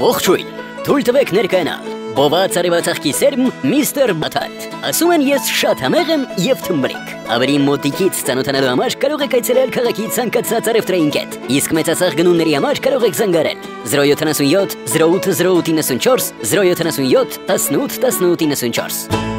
Ողջույն։ Թույլ տվեք ներկայանալ։ Բոված արևածաղկի սերմ միստեր Մաթատ։ Ասում են ես շատ համեղ եմ եւ թմբրիկ։ Ավելի մոտիկից ցանոթանալու համար կարող եք այցելել քաղաքի ցանկացած արևտրային կետ։ Իսկ մեծացած գնումների համար կարող եք զանգարել 077 080894 077 18 1894։